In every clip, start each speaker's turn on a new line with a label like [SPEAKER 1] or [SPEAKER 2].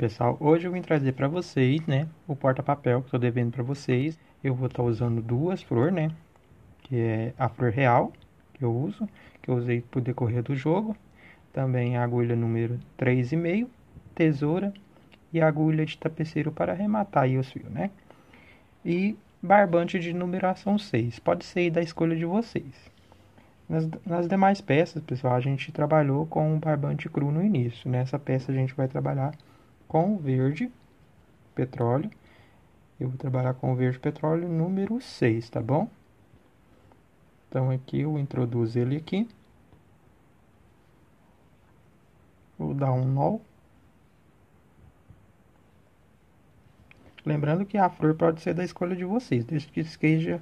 [SPEAKER 1] pessoal, hoje eu vim trazer para vocês, né, o porta-papel que estou devendo para vocês. Eu vou estar tá usando duas flores, né, que é a flor real, que eu uso, que eu usei pro decorrer do jogo. Também a agulha número 3,5, tesoura e agulha de tapeceiro para arrematar aí os fios, né. E barbante de numeração 6, pode ser da escolha de vocês. Nas, nas demais peças, pessoal, a gente trabalhou com o barbante cru no início. Nessa peça a gente vai trabalhar com verde petróleo. Eu vou trabalhar com verde petróleo número 6, tá bom? Então aqui eu introduzo ele aqui. Vou dar um nó. Lembrando que a flor pode ser da escolha de vocês, desde que seja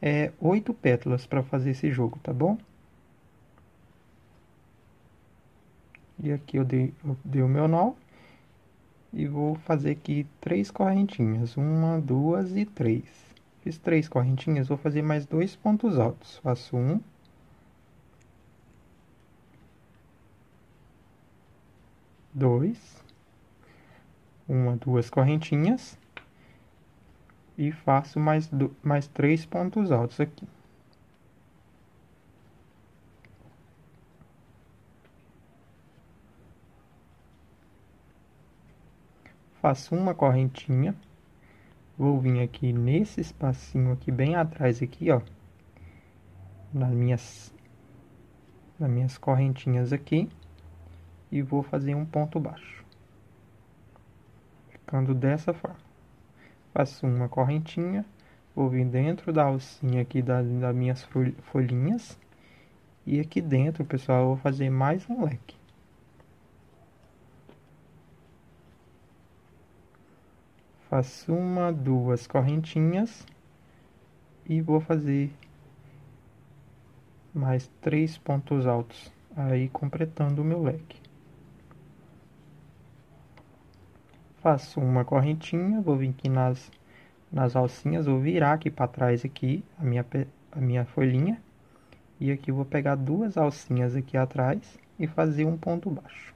[SPEAKER 1] é, oito pétalas para fazer esse jogo, tá bom? E aqui eu dei, eu dei o meu nó. E vou fazer aqui três correntinhas. Uma, duas e três. Fiz três correntinhas, vou fazer mais dois pontos altos. Faço um. Dois. Uma, duas correntinhas e faço mais, do, mais três pontos altos aqui. Faço uma correntinha, vou vir aqui nesse espacinho aqui bem atrás aqui, ó, nas minhas, nas minhas correntinhas aqui, e vou fazer um ponto baixo, ficando dessa forma. Faço uma correntinha, vou vir dentro da alcinha aqui das, das minhas folhinhas, e aqui dentro, pessoal, eu vou fazer mais um leque. Faço uma, duas correntinhas e vou fazer mais três pontos altos, aí completando o meu leque. faço uma correntinha, vou vir aqui nas, nas alcinhas, vou virar aqui para trás aqui a minha, a minha folhinha. E aqui vou pegar duas alcinhas aqui atrás e fazer um ponto baixo.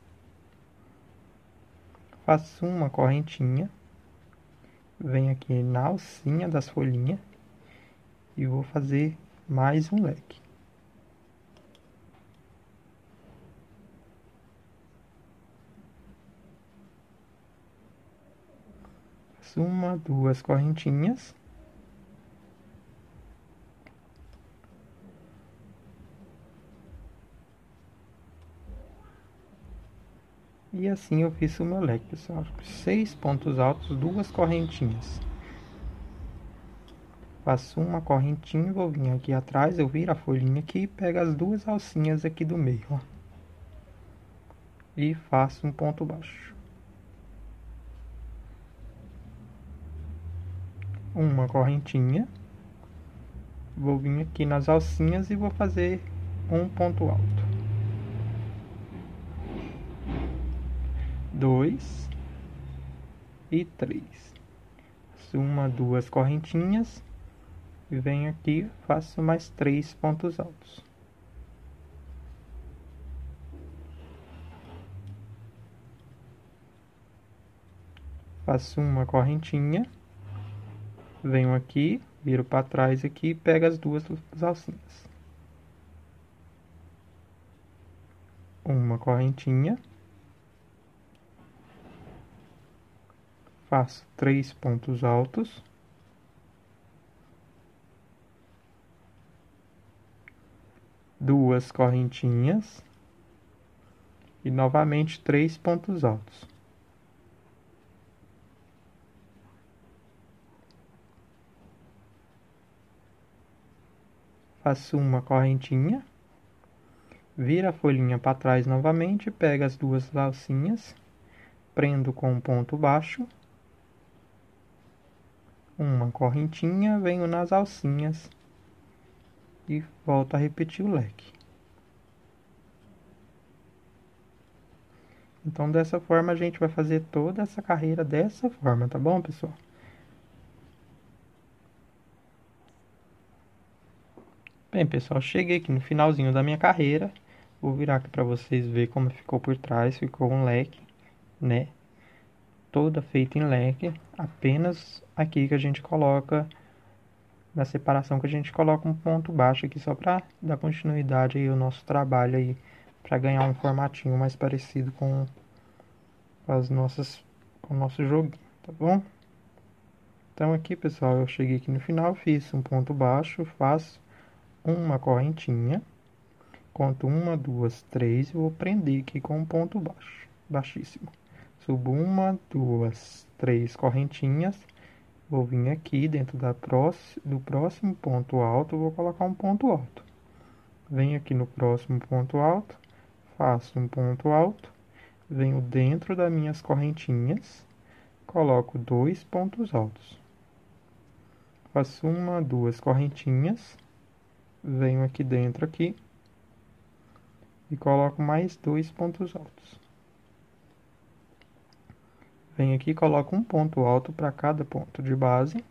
[SPEAKER 1] Faço uma correntinha, venho aqui na alcinha das folhinhas e vou fazer mais um leque. uma, duas correntinhas. E assim eu fiz o meu leque, pessoal. Seis pontos altos, duas correntinhas. Faço uma correntinha, vou vir aqui atrás, eu viro a folhinha aqui e pego as duas alcinhas aqui do meio, ó. E faço um ponto baixo. uma correntinha. Vou vir aqui nas alcinhas e vou fazer um ponto alto. Dois e três. Faço uma, duas correntinhas e venho aqui, faço mais três pontos altos. Faço uma correntinha venho aqui, viro para trás aqui e pego as duas alcinhas. Uma correntinha. Faço três pontos altos. Duas correntinhas. E novamente três pontos altos. faço uma correntinha, vira a folhinha para trás novamente, pega as duas alcinhas, prendo com um ponto baixo, uma correntinha, venho nas alcinhas e volto a repetir o leque. Então, dessa forma, a gente vai fazer toda essa carreira dessa forma, tá bom, pessoal? Bem, pessoal, cheguei aqui no finalzinho da minha carreira. Vou virar aqui para vocês ver como ficou por trás. Ficou um leque, né? Toda feita em leque, apenas aqui que a gente coloca na separação que a gente coloca um ponto baixo aqui só para dar continuidade aí ao nosso trabalho aí para ganhar um formatinho mais parecido com as nossas com o nosso joguinho, tá bom? Então aqui, pessoal, eu cheguei aqui no final, fiz um ponto baixo, faço uma correntinha, conto uma, duas, três, e vou prender aqui com um ponto baixo, baixíssimo. Subo uma, duas, três correntinhas, vou vir aqui dentro da do próximo ponto alto, vou colocar um ponto alto. Venho aqui no próximo ponto alto, faço um ponto alto, venho dentro das minhas correntinhas, coloco dois pontos altos. Faço uma, duas correntinhas, venho aqui dentro aqui e coloco mais dois pontos altos. Venho aqui e coloco um ponto alto para cada ponto de base.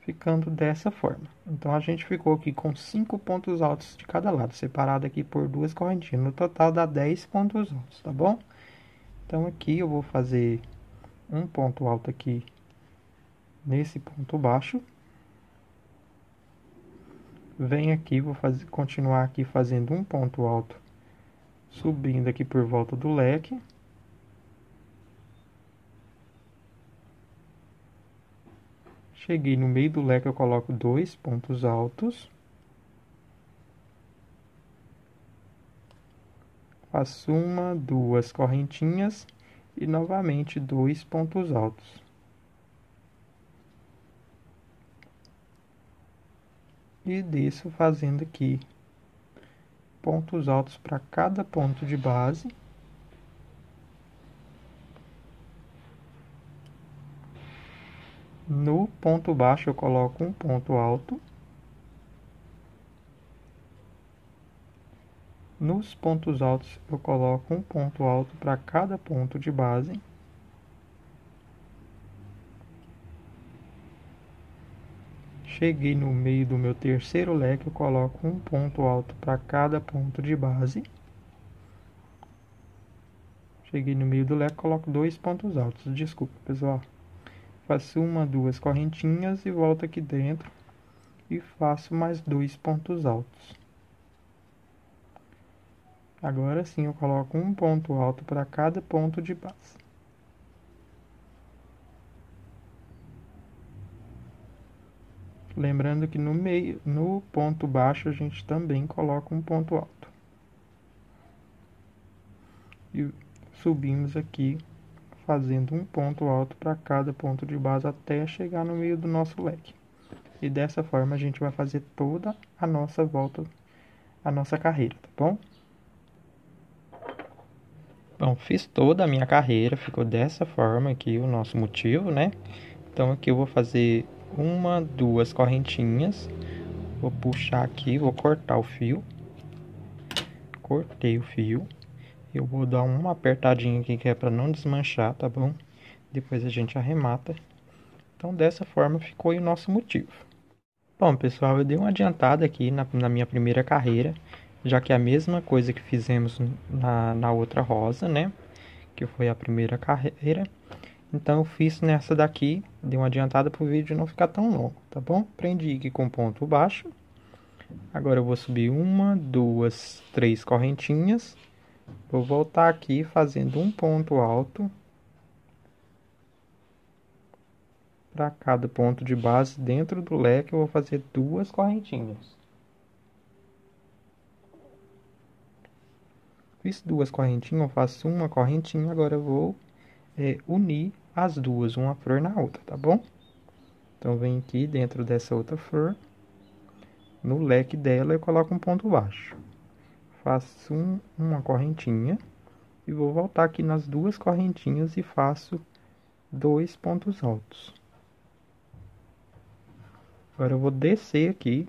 [SPEAKER 1] Ficando dessa forma. Então, a gente ficou aqui com cinco pontos altos de cada lado, separado aqui por duas correntinhas. No total dá 10 pontos altos, tá bom? Então, aqui eu vou fazer um ponto alto aqui nesse ponto baixo venho aqui, vou fazer, continuar aqui fazendo um ponto alto, subindo aqui por volta do leque. Cheguei no meio do leque, eu coloco dois pontos altos. Faço uma, duas correntinhas e novamente dois pontos altos. E desço fazendo aqui pontos altos para cada ponto de base. No ponto baixo eu coloco um ponto alto. Nos pontos altos eu coloco um ponto alto para cada ponto de base. Cheguei no meio do meu terceiro leque, eu coloco um ponto alto para cada ponto de base. Cheguei no meio do leque, coloco dois pontos altos. Desculpa, pessoal. Faço uma, duas correntinhas e volto aqui dentro e faço mais dois pontos altos. Agora sim eu coloco um ponto alto para cada ponto de base. Lembrando que no meio, no ponto baixo a gente também coloca um ponto alto. E subimos aqui fazendo um ponto alto para cada ponto de base até chegar no meio do nosso leque. E dessa forma a gente vai fazer toda a nossa volta, a nossa carreira, tá bom? Bom, fiz toda a minha carreira, ficou dessa forma aqui o nosso motivo, né? Então aqui eu vou fazer uma, duas correntinhas. Vou puxar aqui, vou cortar o fio. Cortei o fio. Eu vou dar uma apertadinha aqui que é para não desmanchar, tá bom? Depois a gente arremata. Então dessa forma ficou o nosso motivo. Bom pessoal, eu dei uma adiantada aqui na, na minha primeira carreira. Já que é a mesma coisa que fizemos na, na outra rosa, né? Que foi a primeira carreira. Então eu fiz nessa daqui, dei uma adiantada para o vídeo não ficar tão longo, tá bom? Prendi aqui com ponto baixo. Agora eu vou subir uma, duas, três correntinhas. Vou voltar aqui fazendo um ponto alto. Para cada ponto de base dentro do leque eu vou fazer duas correntinhas. Fiz duas correntinhas, eu faço uma correntinha, agora eu vou é, unir as duas, uma flor na outra, tá bom? Então, vem aqui dentro dessa outra flor, no leque dela eu coloco um ponto baixo. Faço um, uma correntinha e vou voltar aqui nas duas correntinhas e faço dois pontos altos. Agora eu vou descer aqui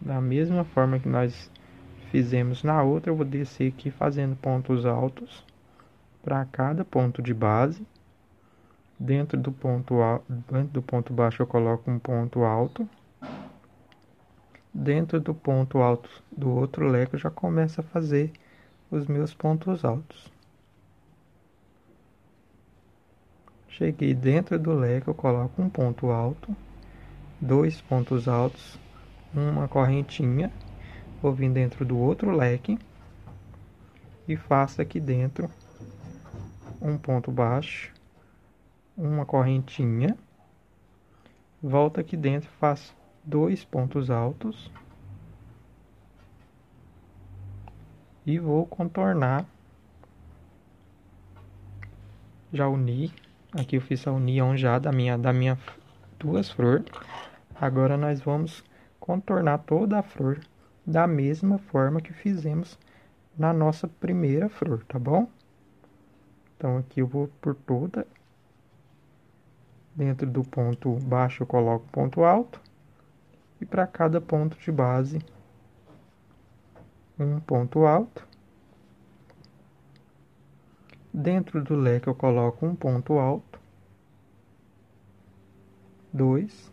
[SPEAKER 1] da mesma forma que nós fizemos na outra, eu vou descer aqui fazendo pontos altos para cada ponto de base. Dentro do ponto, dentro do ponto baixo eu coloco um ponto alto. dentro do ponto alto do outro leque eu já começo a fazer os meus pontos altos. Cheguei dentro do leque, eu coloco um ponto alto, dois pontos altos, uma correntinha, vou vir dentro do outro leque e faço aqui dentro um ponto baixo, uma correntinha, volto aqui dentro, faço dois pontos altos e vou contornar. Já uni, aqui eu fiz a união já da minha da minha duas flores. Agora nós vamos contornar toda a flor da mesma forma que fizemos na nossa primeira flor, tá bom? Então aqui eu vou por toda dentro do ponto baixo eu coloco ponto alto e para cada ponto de base um ponto alto. Dentro do leque eu coloco um ponto alto, dois,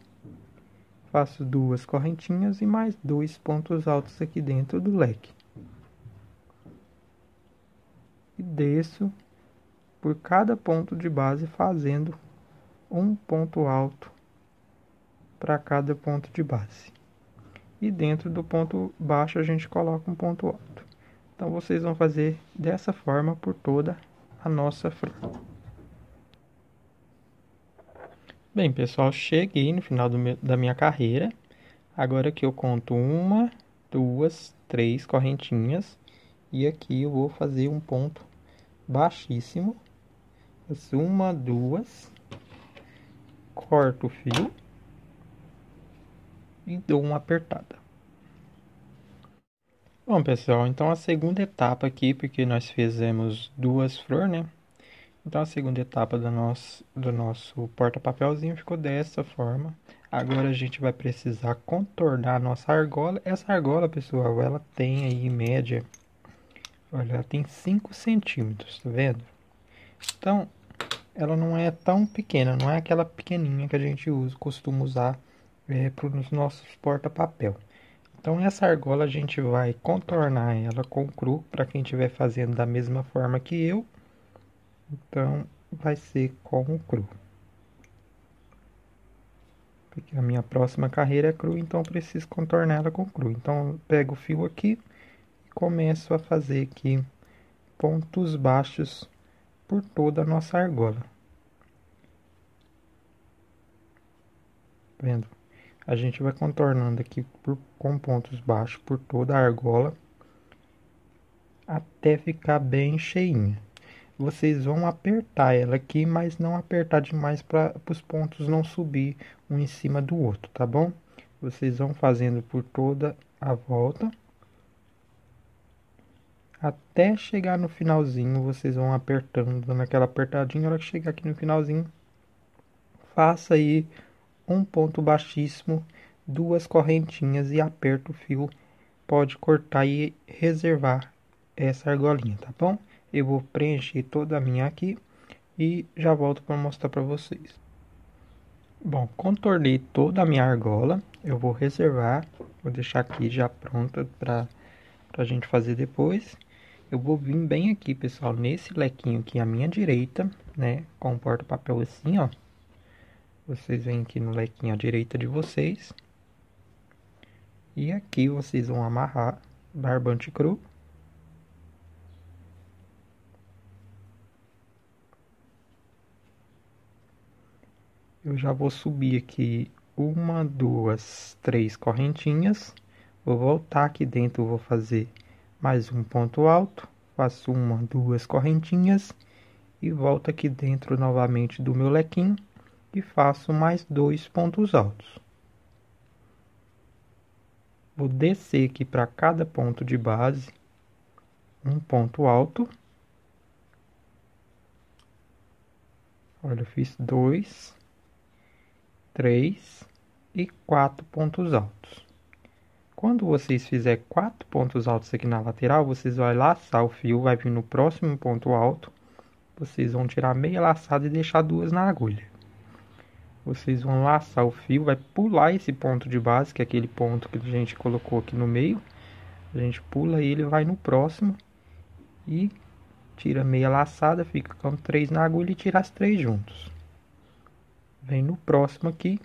[SPEAKER 1] faço duas correntinhas e mais dois pontos altos aqui dentro do leque. E desço por cada ponto de base fazendo um ponto alto para cada ponto de base. E dentro do ponto baixo a gente coloca um ponto alto. Então vocês vão fazer dessa forma por toda a nossa flor. Bem, pessoal, cheguei no final meu, da minha carreira. Agora que eu conto uma, duas, três correntinhas. E aqui eu vou fazer um ponto baixíssimo. Uma, duas. Corto o fio e dou uma apertada. Bom, pessoal, então a segunda etapa aqui, porque nós fizemos duas flores, né? Então a segunda etapa do nosso, do nosso porta-papelzinho ficou dessa forma. Agora a gente vai precisar contornar a nossa argola. Essa argola, pessoal, ela tem aí em média, olha, ela tem 5 centímetros, tá vendo? Então, ela não é tão pequena, não é aquela pequenininha que a gente usa, costuma usar é, para os nossos porta-papel. Então essa argola a gente vai contornar ela com cru, para quem estiver fazendo da mesma forma que eu. Então vai ser com o cru. Porque a minha próxima carreira é cru, então preciso contornar ela com cru. Então pego o fio aqui e começo a fazer aqui pontos baixos por toda a nossa argola. Vendo? a gente vai contornando aqui por, com pontos baixos por toda a argola até ficar bem cheinha. Vocês vão apertar ela aqui, mas não apertar demais para os pontos não subir um em cima do outro, tá bom? Vocês vão fazendo por toda a volta até chegar no finalzinho, vocês vão apertando, dando aquela apertadinha, a hora que chegar aqui no finalzinho, faça aí um ponto baixíssimo, duas correntinhas e aperta o fio. Pode cortar e reservar essa argolinha, tá bom? Eu vou preencher toda a minha aqui e já volto para mostrar para vocês. Bom, contornei toda a minha argola, eu vou reservar, vou deixar aqui já pronta para a gente fazer depois. Eu vou vir bem aqui, pessoal, nesse lequinho aqui à minha direita, né, com o porta-papel assim, ó vocês vêm aqui no lequinho à direita de vocês. E aqui vocês vão amarrar barbante cru. Eu já vou subir aqui uma, duas, três correntinhas. Vou voltar aqui dentro, vou fazer mais um ponto alto. Faço uma, duas correntinhas e volto aqui dentro novamente do meu lequinho e faço mais dois pontos altos. Vou descer aqui para cada ponto de base um ponto alto. Olha, eu fiz dois, três e quatro pontos altos. Quando vocês fizerem quatro pontos altos aqui na lateral, vocês vão laçar o fio, vai vir no próximo ponto alto. Vocês vão tirar meia laçada e deixar duas na agulha. vocês vão laçar o fio, vai pular esse ponto de base, que é aquele ponto que a gente colocou aqui no meio. A gente pula ele, vai no próximo e tira meia laçada, fica com três na agulha e tira as três juntos. Vem no próximo aqui,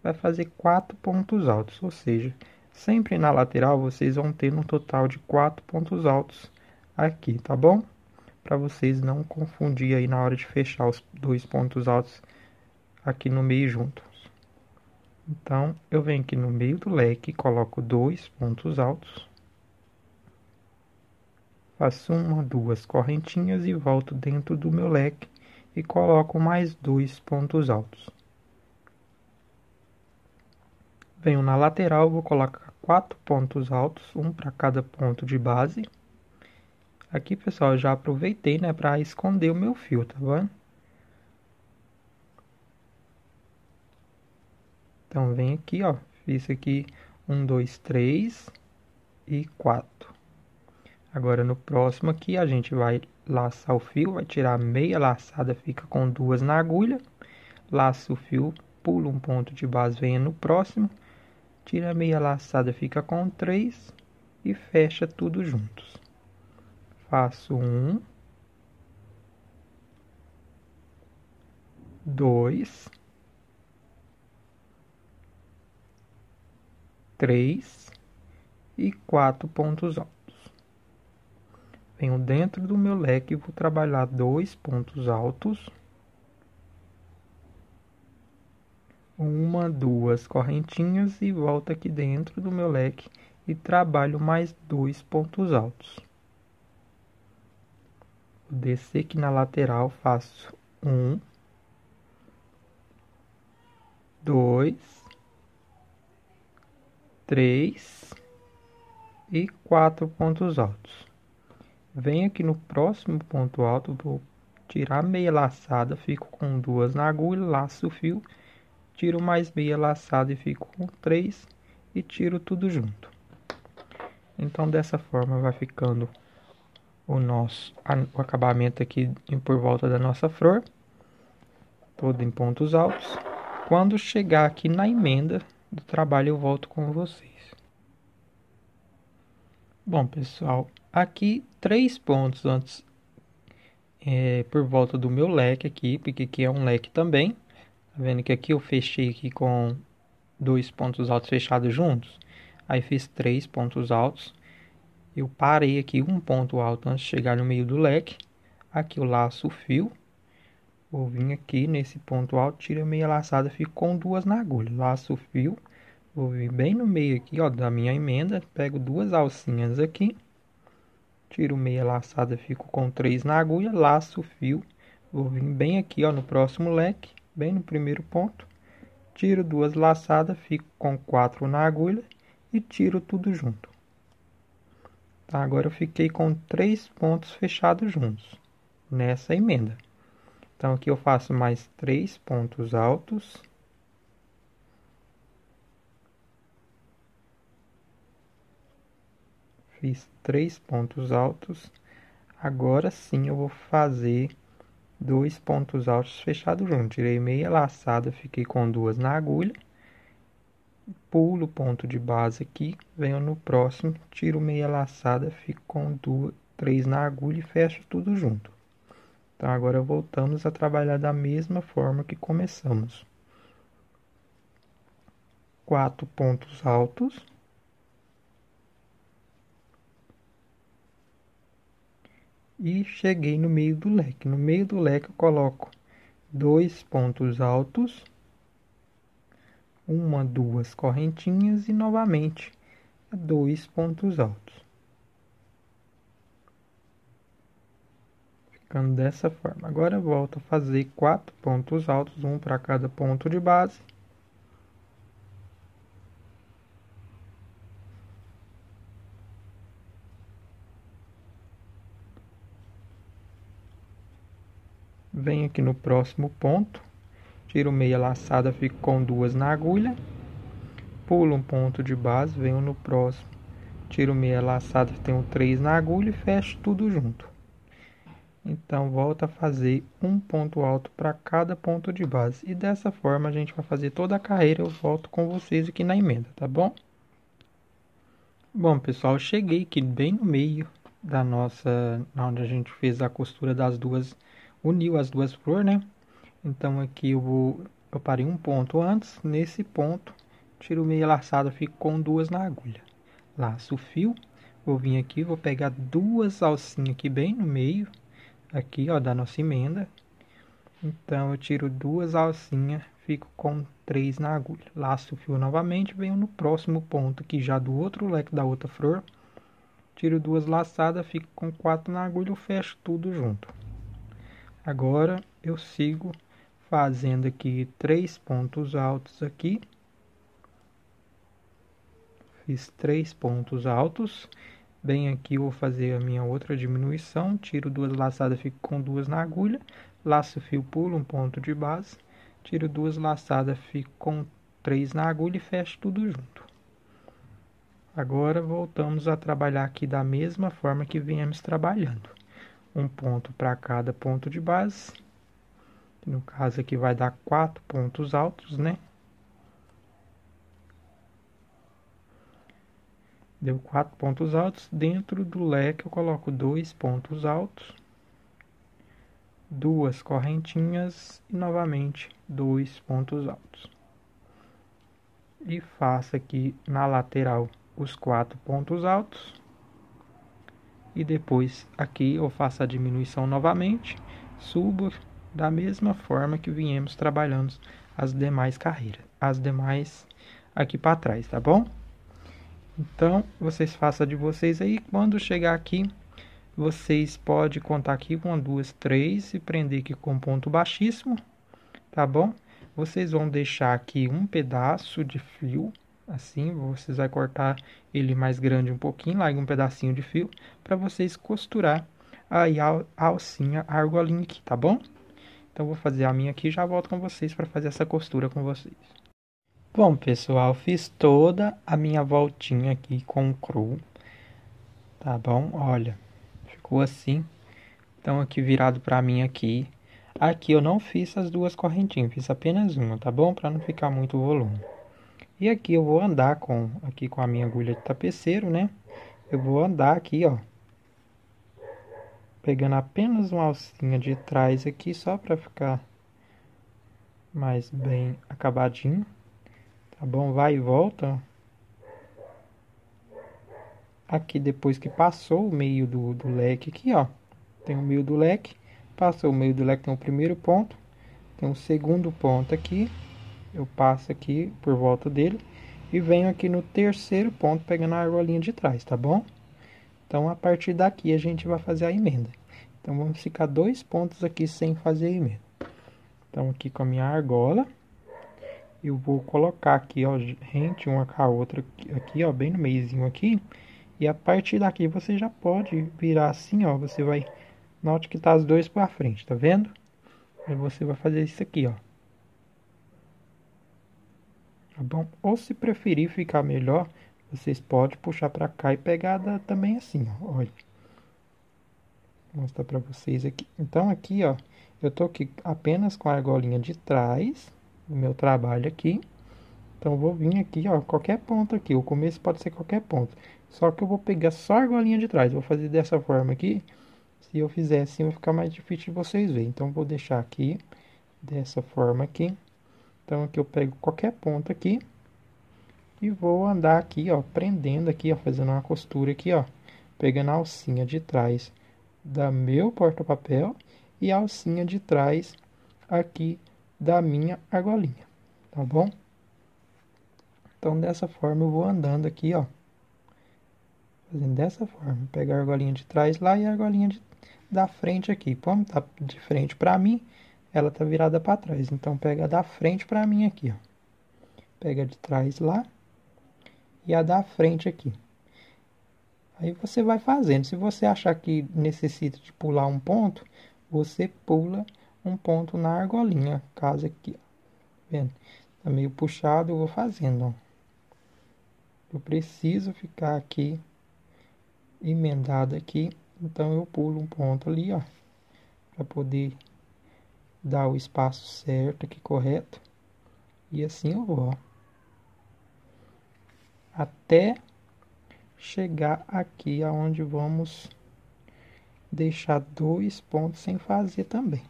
[SPEAKER 1] vai fazer quatro pontos altos, ou seja, sempre na lateral vocês vão ter um total de quatro pontos altos aqui, tá bom? Para vocês não confundir aí na hora de fechar os dois pontos altos aqui no meio juntos. Então, eu venho aqui no meio do leque, coloco dois pontos altos. Faço uma, duas correntinhas e volto dentro do meu leque e coloco mais dois pontos altos. Venho na lateral, vou colocar quatro pontos altos, um para cada ponto de base. Aqui, pessoal, eu já aproveitei, né, para esconder o meu fio, tá vendo? Então, vem aqui, ó, fiz aqui um, dois, três e quatro. Agora, no próximo aqui, a gente vai laçar o fio, vai tirar meia laçada, fica com duas na agulha. Laça o fio, pula um ponto de base, venha no próximo tira a meia laçada, fica com três e fecha tudo juntos. Faço um, dois, três e quatro pontos altos. Venho dentro do meu leque e vou trabalhar dois pontos altos. Uma, duas correntinhas e volto aqui dentro do meu leque e trabalho mais dois pontos altos. Vou descer aqui na lateral, faço um, dois, três e quatro pontos altos. Venho aqui no próximo ponto alto, vou tirar meia laçada, fico com duas na agulha, laço o fio tiro mais meia laçada e fico com três e tiro tudo junto. Então dessa forma vai ficando o nosso o acabamento aqui por volta da nossa flor, todo em pontos altos. Quando chegar aqui na emenda do trabalho eu volto com vocês. Bom pessoal, aqui três pontos antes é, por volta do meu leque aqui, porque aqui é um leque também. Tá vendo que aqui eu fechei aqui com dois pontos altos fechados juntos. Aí fiz três pontos altos. Eu parei aqui um ponto alto antes de chegar no meio do leque. Aqui eu laço o fio. Vou vir aqui nesse ponto alto, tiro a meia laçada, fico com duas na agulha. Laço o fio. Vou vir bem no meio aqui, ó, da minha emenda. Pego duas alcinhas aqui. Tiro meia laçada, fico com três na agulha. Laço o fio. Vou vir bem aqui, ó, no próximo leque bem no primeiro ponto, tiro duas laçadas, fico com quatro na agulha e tiro tudo junto. Tá, agora eu fiquei com três pontos fechados juntos nessa emenda. Então aqui eu faço mais três pontos altos. Fiz três pontos altos. Agora sim eu vou fazer dois pontos altos fechados juntos. Tirei meia laçada, fiquei com duas na agulha. Pulo o ponto de base aqui, venho no próximo, tiro meia laçada, fico com duas, três na agulha e fecho tudo junto. Então agora voltamos a trabalhar da mesma forma que começamos. Quatro pontos altos. E cheguei no meio do leque. No meio do leque eu coloco dois pontos altos, uma, duas correntinhas e novamente dois pontos altos. Ficando dessa forma. Agora volto a fazer quatro pontos altos, um para cada ponto de base. Venho aqui no próximo ponto, tiro meia laçada, fico com duas na agulha, pulo um ponto de base, venho no próximo, tiro meia laçada, tenho três na agulha e fecho tudo junto. Então, volta a fazer um ponto alto para cada ponto de base. E dessa forma, a gente vai fazer toda a carreira. Eu volto com vocês aqui na emenda, tá bom? Bom, pessoal, cheguei aqui bem no meio da nossa... Onde a gente fez a costura das duas... Uniu as duas flores, né? Então, aqui eu vou... Eu parei um ponto antes. Nesse ponto, tiro meia laçada, fico com duas na agulha. Laço o fio. Vou vir aqui, vou pegar duas alcinhas aqui bem no meio aqui, ó, da nossa emenda. Então, eu tiro duas alcinhas, fico com três na agulha. Laço o fio novamente, venho no próximo ponto aqui, já do outro leque da outra flor. Tiro duas laçadas, fico com quatro na agulha, fecho tudo junto. Agora, eu sigo fazendo aqui três pontos altos aqui. Fiz três pontos altos Bem aqui vou fazer a minha outra diminuição, tiro duas laçadas, fico com duas na agulha, laço fio, pulo um ponto de base, tiro duas laçadas, fico com três na agulha e fecho tudo junto. Agora voltamos a trabalhar aqui da mesma forma que viemos trabalhando. Um ponto para cada ponto de base. No caso aqui vai dar quatro pontos altos, né? Deu quatro pontos altos. Dentro do leque eu coloco dois pontos altos, duas correntinhas e novamente dois pontos altos. E faço aqui na lateral os quatro pontos altos. E depois aqui eu faço a diminuição novamente, subo da mesma forma que viemos trabalhando as demais carreiras, as demais aqui para trás, tá bom? Então, vocês façam de vocês aí. Quando chegar aqui, vocês podem contar aqui com duas, três e prender aqui com ponto baixíssimo, tá bom? Vocês vão deixar aqui um pedaço de fio, assim, vocês vai cortar ele mais grande um pouquinho, larga um pedacinho de fio, para vocês costurar aí a alcinha, a argolinha aqui, tá bom? Então, vou fazer a minha aqui e já volto com vocês para fazer essa costura com vocês. Bom, pessoal, fiz toda a minha voltinha aqui com o cru. Tá bom? Olha, ficou assim. Então, aqui virado pra mim aqui. Aqui eu não fiz as duas correntinhas, fiz apenas uma, tá bom? Pra não ficar muito volume. E aqui eu vou andar com, aqui com a minha agulha de tapeceiro, né? Eu vou andar aqui, ó. Pegando apenas uma alcinha de trás aqui, só pra ficar mais bem acabadinho. Tá bom? Vai e volta. Aqui depois que passou o meio do, do leque aqui, ó. Tem o meio do leque. Passou o meio do leque, tem o primeiro ponto. Tem o segundo ponto aqui. Eu passo aqui por volta dele. E venho aqui no terceiro ponto, pegando a argolinha de trás, tá bom? Então, a partir daqui, a gente vai fazer a emenda. Então, vamos ficar dois pontos aqui sem fazer a emenda. Então, aqui com a minha argola eu vou colocar aqui, ó, rente uma com a outra aqui, ó, bem no meiozinho aqui. E a partir daqui você já pode virar assim, ó, você vai, note que tá as dois para frente, tá vendo? Aí você vai fazer isso aqui, ó. Tá bom? Ou se preferir ficar melhor, vocês podem puxar para cá e pegar também assim, ó, olha. Vou mostrar para vocês aqui. Então aqui, ó, eu tô aqui apenas com a argolinha de trás o meu trabalho aqui. Então, vou vir aqui, ó, qualquer ponto aqui. O começo pode ser qualquer ponto. Só que eu vou pegar só a argolinha de trás. Vou fazer dessa forma aqui. Se eu fizer assim, vai ficar mais difícil de vocês verem. Então, vou deixar aqui, dessa forma aqui. Então, aqui eu pego qualquer ponto aqui. E vou andar aqui, ó, prendendo aqui, ó, fazendo uma costura aqui, ó. Pegando a alcinha de trás da meu porta-papel e a alcinha de trás aqui da minha argolinha, tá bom? Então, dessa forma, eu vou andando aqui, ó. Fazendo dessa forma. Pegar a argolinha de trás lá e a argolinha de, da frente aqui. Como tá de frente para mim, ela tá virada para trás. Então, pega da frente para mim aqui, ó. Pega de trás lá e a da frente aqui. Aí você vai fazendo. Se você achar que necessita de pular um ponto, você pula um ponto na argolinha, caso aqui, ó. Vendo? Tá meio puxado, eu vou fazendo, ó. Eu preciso ficar aqui emendado aqui, então eu pulo um ponto ali, ó. para poder dar o espaço certo aqui, correto. E assim eu vou, ó. Até chegar aqui aonde vamos deixar dois pontos sem fazer também.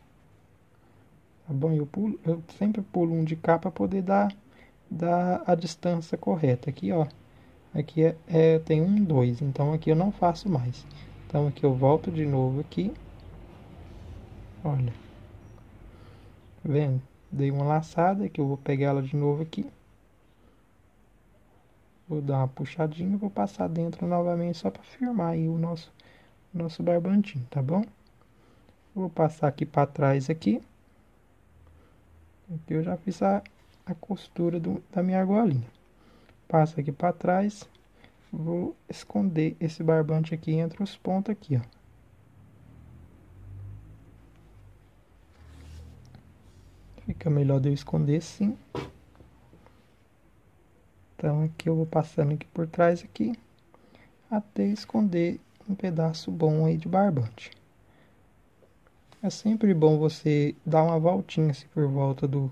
[SPEAKER 1] Tá bom? Eu, pulo, eu sempre pulo um de cá para poder dar, dar a distância correta. Aqui, ó. Aqui é, é, tem um, dois. Então aqui eu não faço mais. Então aqui eu volto de novo aqui. Olha. Vendo? Dei uma laçada que eu vou pegar ela de novo aqui. Vou dar uma puxadinha e vou passar dentro novamente só para firmar aí o nosso, nosso barbantinho, tá bom? Vou passar aqui para trás aqui. Aqui eu já fiz a, a costura do, da minha argolinha. Passo aqui para trás. Vou esconder esse barbante aqui entre os pontos aqui, ó. Fica melhor de eu esconder sim. Então aqui eu vou passando aqui por trás aqui até esconder um pedaço bom aí de barbante. É sempre bom você dar uma voltinha assim por volta do...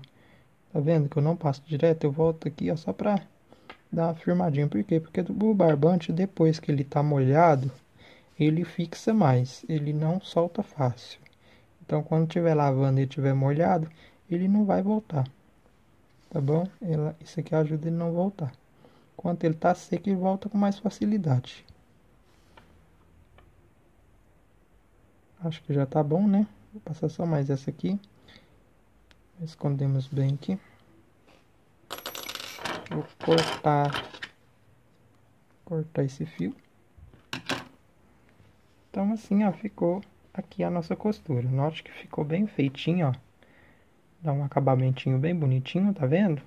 [SPEAKER 1] Tá vendo que eu não passo direto? Eu volto aqui ó, só pra dar uma firmadinha. Por quê? Porque o barbante depois que ele tá molhado, ele fixa mais. Ele não solta fácil. Então quando estiver lavando e estiver molhado, ele não vai voltar tá bom? Ela, isso aqui ajuda ele não voltar. Quando ele tá seco, ele volta com mais facilidade. Acho que já tá bom, né? Vou passar só mais essa aqui. Escondemos bem aqui. Vou cortar cortar esse fio. Então assim, ó, ficou aqui a nossa costura. Note que ficou bem feitinho, ó. Dá um acabamentinho bem bonitinho, tá vendo?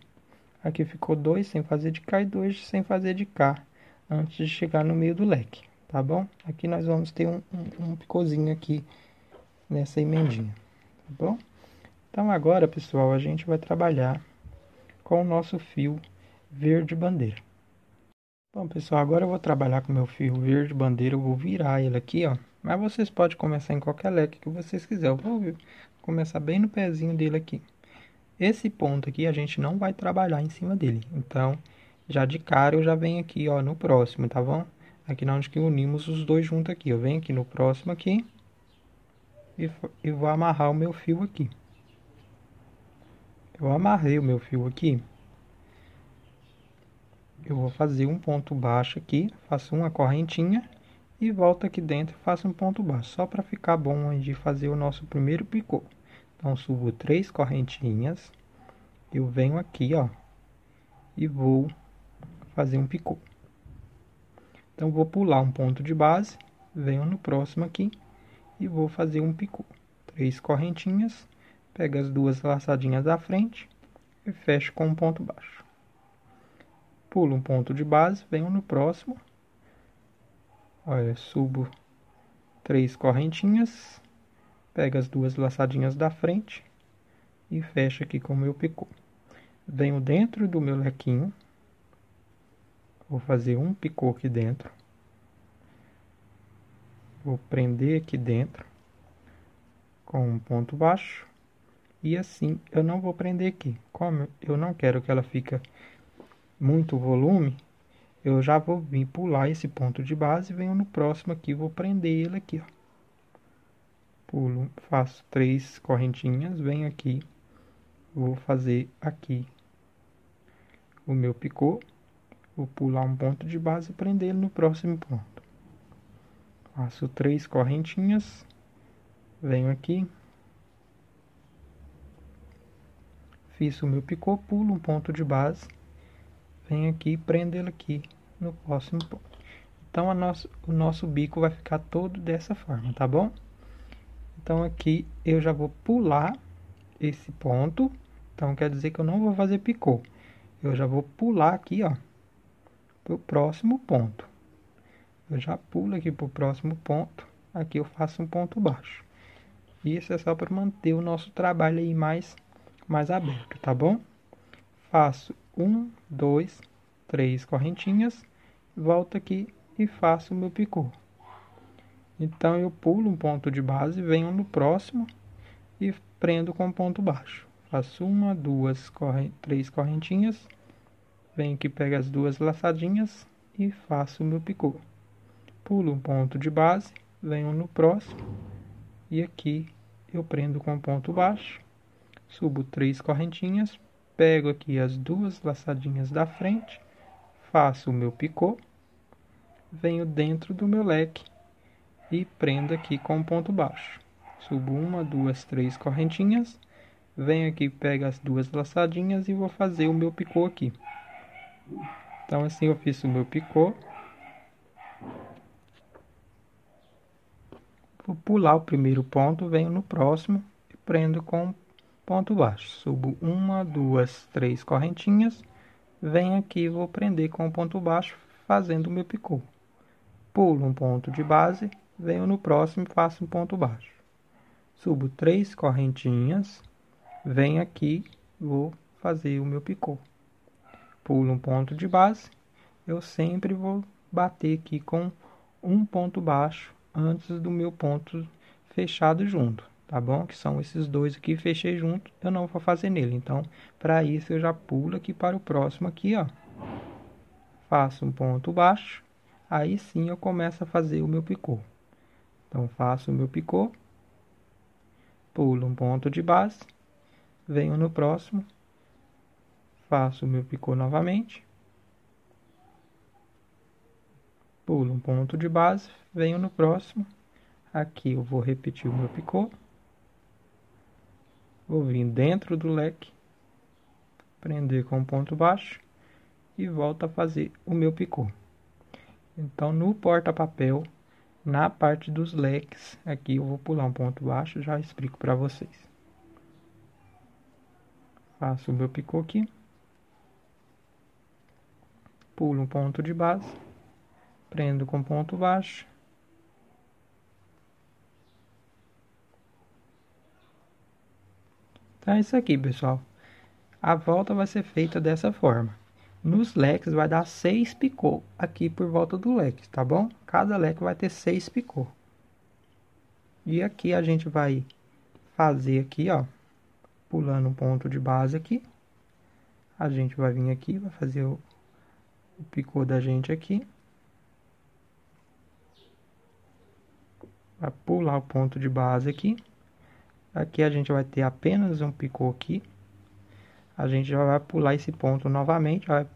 [SPEAKER 1] Aqui ficou dois sem fazer de cá e dois sem fazer de cá. Antes de chegar no meio do leque, tá bom? Aqui nós vamos ter um, um, um picôzinho aqui nessa emendinha, tá bom? Então agora, pessoal, a gente vai trabalhar com o nosso fio verde bandeira. Bom, pessoal, agora eu vou trabalhar com meu fio verde bandeira. Eu vou virar ele aqui, ó. Mas vocês podem começar em qualquer leque que vocês quiserem. Eu vou começar bem no pezinho dele aqui. Esse ponto aqui a gente não vai trabalhar em cima dele. Então, já de cara eu já venho aqui, ó, no próximo, tá bom? Aqui na onde que unimos os dois juntos aqui. Eu venho aqui no próximo aqui. E, e vou amarrar o meu fio aqui. Eu amarrei o meu fio aqui. Eu vou fazer um ponto baixo aqui. Faço uma correntinha. E volto aqui dentro faço um ponto baixo. Só para ficar bom de fazer o nosso primeiro picô. Então, subo três correntinhas. Eu venho aqui, ó. E vou fazer um picô. Então, vou pular um ponto de base. Venho no próximo aqui. E vou fazer um picô. Três correntinhas. Pego as duas laçadinhas da frente. E fecho com um ponto baixo. Pulo um ponto de base. Venho no próximo. Olha, subo três correntinhas Pego as duas laçadinhas da frente e fecho aqui com o meu picô. Venho dentro do meu lequinho. Vou fazer um picô aqui dentro. Vou prender aqui dentro com um ponto baixo. E assim, eu não vou prender aqui. Como eu não quero que ela fique muito volume, eu já vou vir pular esse ponto de base, venho no próximo aqui, vou prender ele aqui, ó pulo, faço três correntinhas, venho aqui, vou fazer aqui o meu picô, vou pular um ponto de base e prender ele no próximo ponto. Faço três correntinhas, venho aqui, fiz o meu picô, pulo um ponto de base, venho aqui e prendo ele aqui no próximo ponto. Então, nosso, o nosso bico vai ficar todo dessa forma, tá bom? Então aqui eu já vou pular esse ponto. Então quer dizer que eu não vou fazer picô. Eu já vou pular aqui, ó, para o próximo ponto. Eu já pulo aqui para o próximo ponto. Aqui eu faço um ponto baixo. Isso é só para manter o nosso trabalho aí mais, mais aberto, tá bom? Faço um, dois, três correntinhas. Volto aqui e faço o meu picô. Então eu pulo um ponto de base, venho no próximo e prendo com ponto baixo. Faço uma, duas, corre... três correntinhas, venho aqui, pego as duas laçadinhas e faço o meu picô. Pulo um ponto de base, venho no próximo e aqui eu prendo com ponto baixo, subo três correntinhas, pego aqui as duas laçadinhas da frente, faço o meu picô, venho dentro do meu leque e prendo aqui com ponto baixo. Subo uma, duas, três correntinhas, venho aqui, pego as duas laçadinhas e vou fazer o meu picô aqui. Então assim eu fiz o meu picô. Vou pular o primeiro ponto, venho no próximo e prendo com ponto baixo. Subo uma, duas, três correntinhas, venho aqui vou prender com ponto baixo, fazendo o meu picô. Pulo um ponto de base, venho no próximo e faço um ponto baixo. Subo três correntinhas, venho aqui, vou fazer o meu picô. Pulo um ponto de base, eu sempre vou bater aqui com um ponto baixo antes do meu ponto fechado junto, tá bom? Que são esses dois aqui, fechei junto, eu não vou fazer nele. Então, para isso eu já pulo aqui para o próximo aqui, ó. Faço um ponto baixo, aí sim eu começo a fazer o meu picô. Então, faço o meu picô, pulo um ponto de base, venho no próximo, faço o meu picô novamente, pulo um ponto de base, venho no próximo, aqui eu vou repetir o meu picô, vou vir dentro do leque, prender com ponto baixo e volto a fazer o meu picô. Então, no porta-papel, na parte dos leques, aqui eu vou pular um ponto baixo, já explico para vocês. Faço o meu picô aqui. Pulo um ponto de base. Prendo com ponto baixo. Então é isso aqui, pessoal. A volta vai ser feita dessa forma. Nos leques vai dar seis picô aqui por volta do leque, tá bom? Cada leque vai ter seis picô. E aqui a gente vai fazer aqui, ó, pulando um ponto de base aqui. A gente vai vir aqui, vai fazer o, o picô da gente aqui. Vai pular o ponto de base aqui. Aqui a gente vai ter apenas um picô aqui. A gente já vai pular esse ponto novamente, vai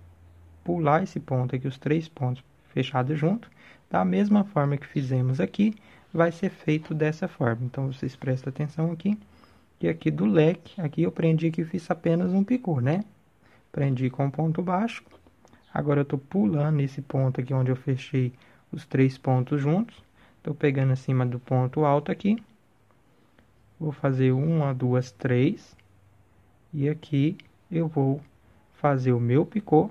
[SPEAKER 1] pular esse ponto aqui, os três pontos fechados junto, da mesma forma que fizemos aqui, vai ser feito dessa forma. Então, vocês prestem atenção aqui, que aqui do leque, aqui eu prendi que fiz apenas um picô, né? Prendi com ponto baixo, agora eu tô pulando esse ponto aqui onde eu fechei os três pontos juntos, tô pegando acima do ponto alto aqui, vou fazer uma, duas, três, e aqui eu vou fazer o meu picô.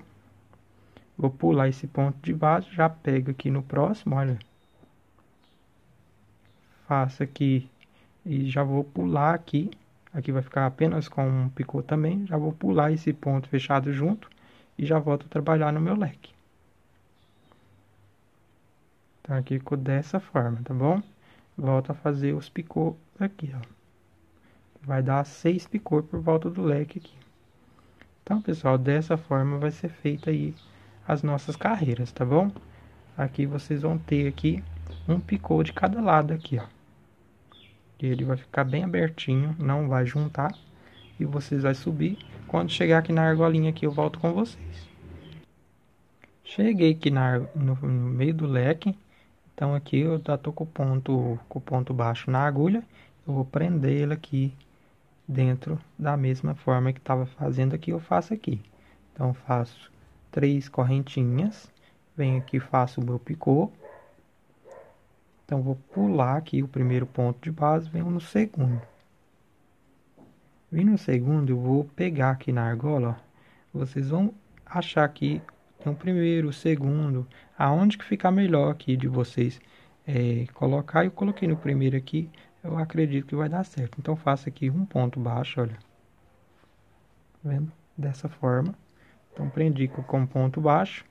[SPEAKER 1] Vou pular esse ponto de base, já pego aqui no próximo, olha. Faço aqui e já vou pular aqui. Aqui vai ficar apenas com um picô também. Já vou pular esse ponto fechado junto e já volto a trabalhar no meu leque. Então aqui ficou dessa forma, tá bom? Volto a fazer os picô aqui, ó. Vai dar seis picô por volta do leque aqui. Então, pessoal, dessa forma vai ser feita aí as nossas carreiras, tá bom? Aqui vocês vão ter aqui um picô de cada lado aqui, ó. Ele vai ficar bem abertinho, não vai juntar. E vocês vai subir. Quando chegar aqui na argolinha aqui, eu volto com vocês. Cheguei aqui na, no, no meio do leque. Então aqui eu já tô com o ponto, com o ponto baixo na agulha. Eu vou prender ele aqui dentro da mesma forma que estava fazendo aqui, eu faço aqui. Então, faço três correntinhas, venho aqui faço o meu picô. Então, vou pular aqui o primeiro ponto de base, venho no segundo. Vim no segundo, eu vou pegar aqui na argola, ó. Vocês vão achar aqui tem o primeiro, o segundo, aonde que ficar melhor aqui de vocês é, colocar. Eu coloquei no primeiro aqui, eu acredito que vai dar certo. Então, faço aqui um ponto baixo, olha. Tá vendo? Dessa forma. Então, prendi com ponto baixo.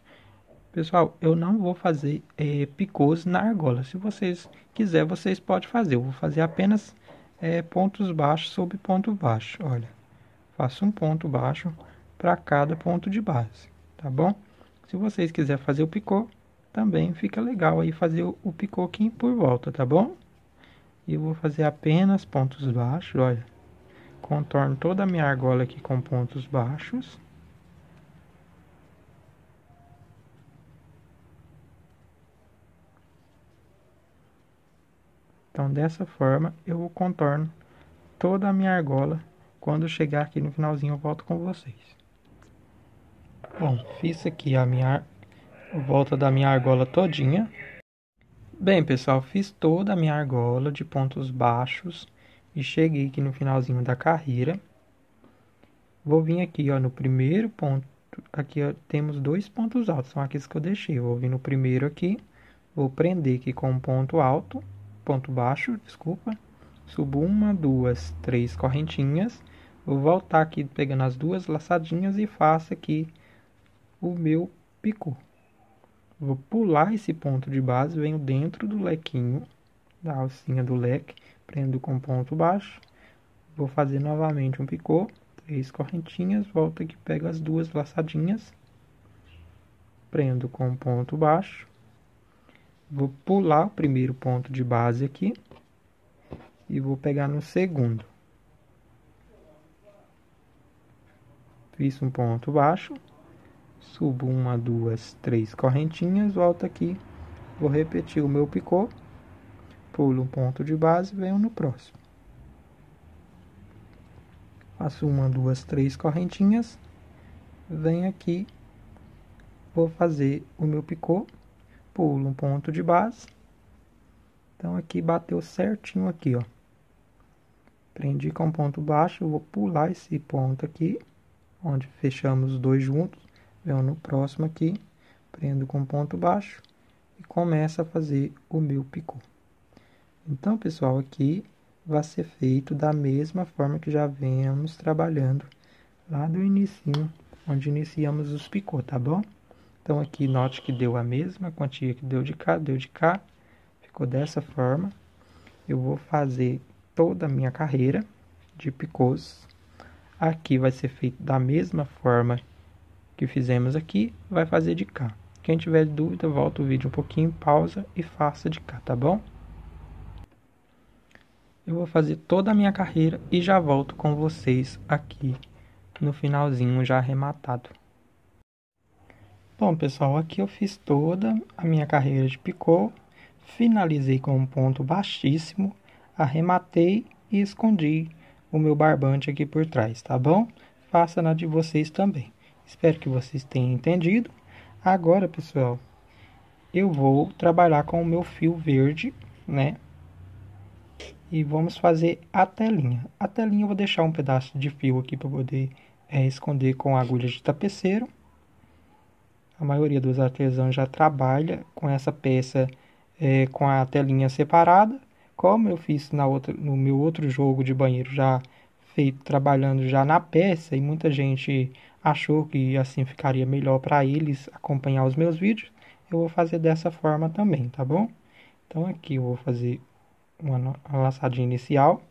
[SPEAKER 1] Pessoal, eu não vou fazer é, picôs na argola. Se vocês quiser, vocês podem fazer. Eu vou fazer apenas é, pontos baixos sobre ponto baixo. Olha, faço um ponto baixo para cada ponto de base, tá bom? Se vocês quiserem fazer o picô, também fica legal aí fazer o picô aqui por volta, tá bom? E vou fazer apenas pontos baixos, olha. Contorno toda a minha argola aqui com pontos baixos. Então, dessa forma, eu contorno toda a minha argola. Quando chegar aqui no finalzinho, eu volto com vocês. Bom, fiz aqui a minha volta da minha argola todinha. Bem, pessoal, fiz toda a minha argola de pontos baixos e cheguei aqui no finalzinho da carreira. Vou vir aqui, ó, no primeiro ponto. Aqui ó, temos dois pontos altos, são aqueles que eu deixei. Vou vir no primeiro aqui, vou prender aqui com um ponto alto ponto baixo, desculpa. Subo uma, duas, três correntinhas. Vou voltar aqui pegando as duas laçadinhas e faço aqui o meu picô. Vou pular esse ponto de base, venho dentro do lequinho, da alcinha do leque, prendo com ponto baixo. Vou fazer novamente um picô, três correntinhas, volto aqui, pego as duas laçadinhas, prendo com ponto baixo, Vou pular o primeiro ponto de base aqui e vou pegar no segundo. Fiz um ponto baixo, subo uma, duas, três correntinhas, volto aqui, vou repetir o meu picô, pulo um ponto de base, venho no próximo. Faço uma, duas, três correntinhas, venho aqui, vou fazer o meu picô pulo um ponto de base. Então aqui bateu certinho aqui, ó. Prendi com ponto baixo, vou pular esse ponto aqui, onde fechamos os dois juntos. Venho no próximo aqui, prendo com ponto baixo e começo a fazer o meu picô. Então, pessoal, aqui vai ser feito da mesma forma que já vemos trabalhando lá do início, onde iniciamos os picô, tá bom? Então aqui note que deu a mesma quantia que deu de cá, deu de cá, ficou dessa forma. Eu vou fazer toda a minha carreira de picôs. Aqui vai ser feito da mesma forma que fizemos aqui, vai fazer de cá. Quem tiver dúvida, volta o vídeo um pouquinho, pausa e faça de cá, tá bom? Eu vou fazer toda a minha carreira e já volto com vocês aqui no finalzinho já arrematado. Bom, pessoal, aqui eu fiz toda a minha carreira de picô, finalizei com um ponto baixíssimo, arrematei e escondi o meu barbante aqui por trás, tá bom? Faça na de vocês também. Espero que vocês tenham entendido. Agora, pessoal, eu vou trabalhar com o meu fio verde, né? E vamos fazer a telinha. A telinha eu vou deixar um pedaço de fio aqui para poder é, esconder com agulha de tapeceiro. A maioria dos artesãos já trabalha com essa peça é, com a telinha separada. Como eu fiz na outra, no meu outro jogo de banheiro já feito trabalhando já na peça e muita gente achou que assim ficaria melhor para eles acompanhar os meus vídeos, eu vou fazer dessa forma também, tá bom? Então aqui eu vou fazer uma, laçadinha inicial.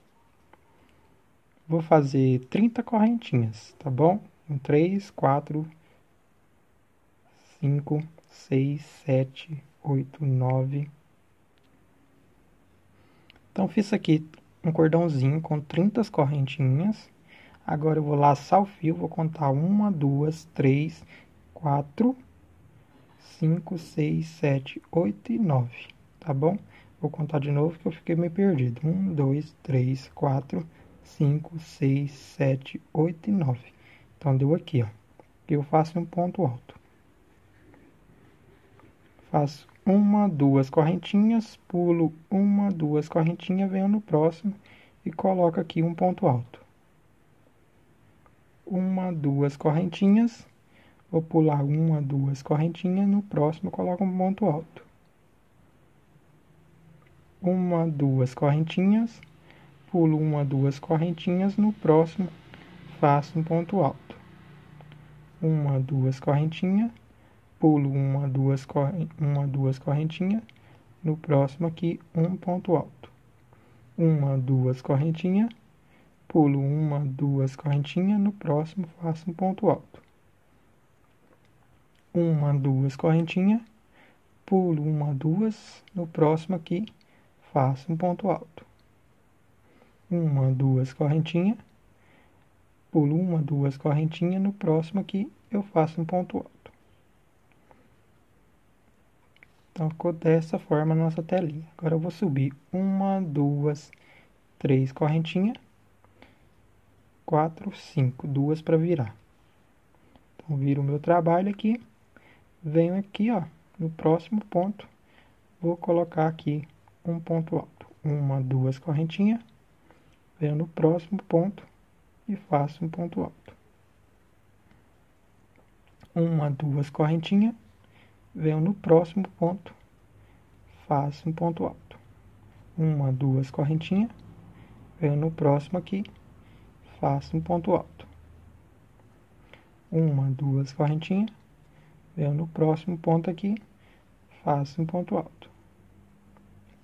[SPEAKER 1] Vou fazer 30 correntinhas, tá bom? Um, 3, 4, cinco, seis, sete, oito, nove. Então fiz aqui um cordãozinho com 30 correntinhas. Agora eu vou laçar o fio, vou contar uma, duas, três, quatro, cinco, seis, sete, oito e nove, tá bom? Vou contar de novo que eu fiquei meio perdido. Um, dois, três, quatro, cinco, seis, sete, oito e nove. Então deu aqui, ó. Eu faço um ponto alto faço uma, duas correntinhas, pulo uma, duas correntinhas, venho no próximo e coloco aqui um ponto alto. Uma, duas correntinhas, vou pular uma, duas correntinhas, no próximo coloco um ponto alto. Uma, duas correntinhas, pulo uma, duas correntinhas, no próximo faço um ponto alto. Uma, duas correntinhas, pulo uma, duas, uma, duas correntinhas, no próximo aqui um ponto alto. uma, duas correntinhas, pulo uma, duas correntinhas, no próximo faço um ponto alto. Uma, duas correntinhas, pulo uma, duas, no próximo aqui faço um ponto alto. Uma, duas correntinhas, pulo uma, duas correntinhas, no próximo aqui eu faço um ponto alto. Então ficou dessa forma a nossa telinha. Agora eu vou subir uma, duas, três correntinhas, quatro, cinco, duas para virar. Então viro o meu trabalho aqui, venho aqui, ó, no próximo ponto, vou colocar aqui um ponto alto. Uma, duas correntinhas, venho no próximo ponto e faço um ponto alto. Uma, duas correntinhas, venho no próximo ponto, faço um ponto alto. Uma, duas correntinhas, venho no próximo aqui, faço um ponto alto. Uma, duas correntinhas, venho no próximo ponto aqui, faço um ponto alto.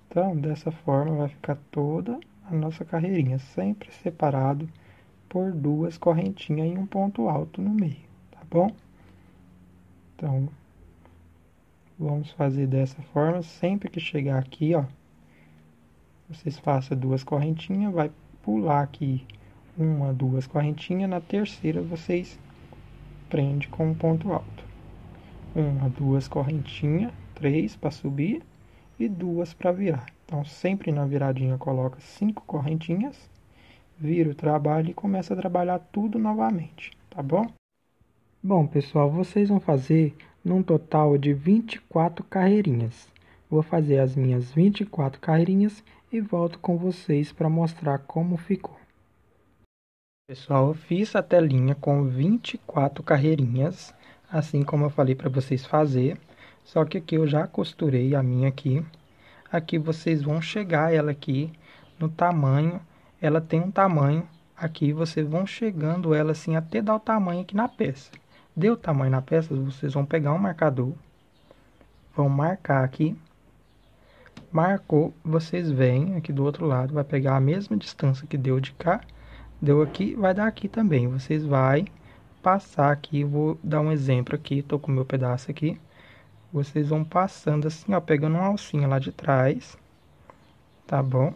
[SPEAKER 1] Então, dessa forma vai ficar toda a nossa carreirinha, sempre separado por duas correntinhas e um ponto alto no meio, tá bom? Então, vamos fazer dessa forma, sempre que chegar aqui, ó, vocês façam duas correntinhas, vai pular aqui uma, duas correntinhas, na terceira vocês prende com um ponto alto. Uma, duas correntinhas, três para subir e duas para virar. Então, sempre na viradinha coloca cinco correntinhas, vira o trabalho e começa a trabalhar tudo novamente, tá bom? Bom, pessoal, vocês vão fazer num total de 24 carreirinhas. Vou fazer as minhas 24 carreirinhas e volto com vocês para mostrar como ficou. Pessoal, eu fiz a telinha com 24 carreirinhas, assim como eu falei para vocês fazer. Só que aqui eu já costurei a minha aqui. Aqui vocês vão chegar ela aqui no tamanho. Ela tem um tamanho. Aqui vocês vão chegando ela assim até dar o tamanho aqui na peça. Deu o tamanho na peça, vocês vão pegar um marcador. Vão marcar aqui. Marcou, vocês vêm aqui do outro lado, vai pegar a mesma distância que deu de cá. Deu aqui, vai dar aqui também. Vocês vai passar aqui, vou dar um exemplo aqui, tô com o meu pedaço aqui vocês vão passando assim, ó, pegando uma alcinha lá de trás, tá bom?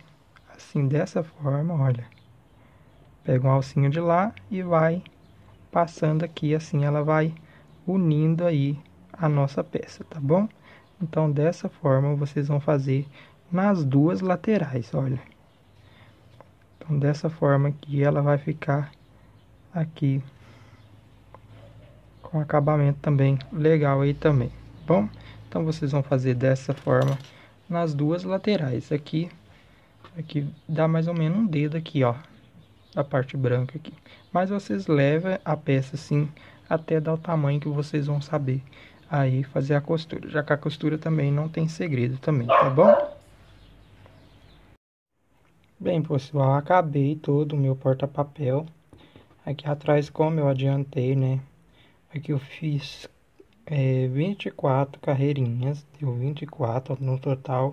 [SPEAKER 1] Assim, dessa forma, olha. Pega uma alcinha de lá e vai passando aqui, assim ela vai unindo aí a nossa peça, tá bom? Então, dessa forma, vocês vão fazer nas duas laterais, olha. Então, dessa forma aqui, ela vai ficar aqui com acabamento também legal aí também bom? Então vocês vão fazer dessa forma nas duas laterais. Aqui, aqui dá mais ou menos um dedo aqui, ó, da parte branca aqui. Mas vocês levam a peça assim até dar o tamanho que vocês vão saber aí fazer a costura. Já que a costura também não tem segredo também, tá bom? Bem, pessoal, acabei todo o meu porta-papel. Aqui atrás, como eu adiantei, né? Aqui eu fiz é, 24 carreirinhas, deu 24 no total,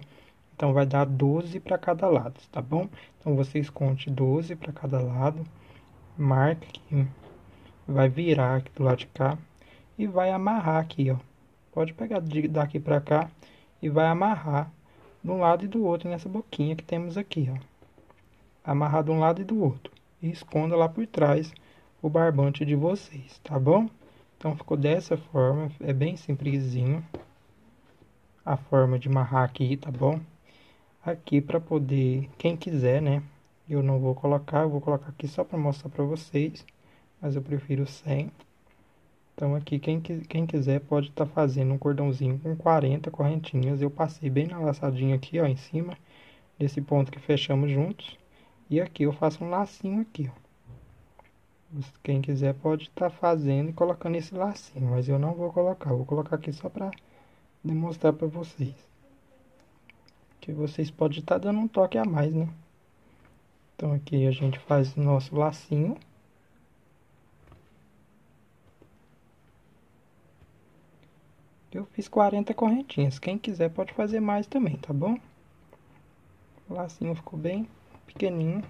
[SPEAKER 1] então vai dar 12 para cada lado, tá bom? Então vocês conte 12 para cada lado, marque aqui, vai virar aqui do lado de cá e vai amarrar aqui, ó. Pode pegar daqui para cá e vai amarrar de um lado e do outro nessa boquinha que temos aqui, ó. Amarrar de um lado e do outro. E esconda lá por trás o barbante de vocês, tá bom? Então ficou dessa forma, é bem simplesinho a forma de amarrar aqui, tá bom? Aqui para poder, quem quiser, né? Eu não vou colocar, eu vou colocar aqui só para mostrar para vocês, mas eu prefiro sem. Então aqui, quem, quem quiser pode estar tá fazendo um cordãozinho com 40 correntinhas. Eu passei bem na laçadinha aqui, ó, em cima desse ponto que fechamos juntos. E aqui eu faço um lacinho aqui, ó. Quem quiser pode estar tá fazendo e colocando esse lacinho, mas eu não vou colocar. Vou colocar aqui só para demonstrar para vocês. Que vocês podem estar tá dando um toque a mais, né? Então aqui a gente faz o nosso lacinho. Eu fiz 40 correntinhas. Quem quiser pode fazer mais também, tá bom? O lacinho ficou bem pequenininho,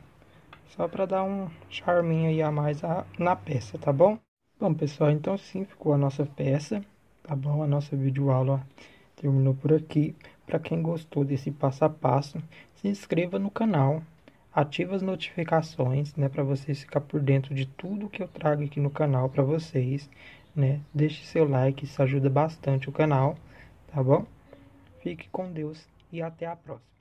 [SPEAKER 1] só para dar um charminho aí a mais a, na peça, tá bom? Bom, pessoal, então sim, ficou a nossa peça, tá bom? A nossa videoaula terminou por aqui. Para quem gostou desse passo a passo, se inscreva no canal, ative as notificações, né, para vocês ficar por dentro de tudo que eu trago aqui no canal para vocês, né? Deixe seu like, isso ajuda bastante o canal, tá bom? Fique com Deus e até a próxima.